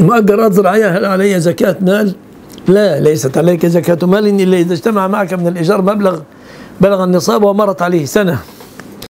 مؤجرات زراعية هل علي زكاة مال؟ لا ليست عليك زكاة مال إلا إذا اجتمع معك من الإيجار مبلغ بلغ النصاب ومرت عليه سنة